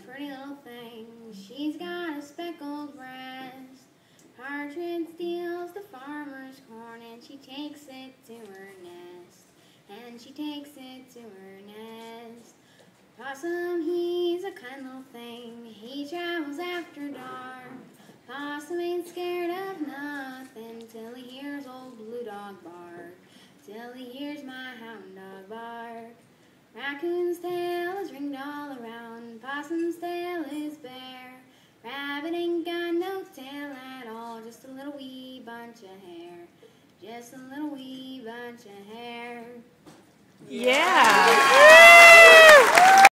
pretty little thing. She's got a speckled breast. Partridge steals the farmer's corn and she takes it to her nest. And she takes it to her nest. Possum, he's a kind little thing. He travels after dark. Possum ain't scared of nothing till he hears old blue dog bark. Till he hears my hound dog bark. Raccoons take bunch of hair. Just a little wee bunch of hair. Yeah.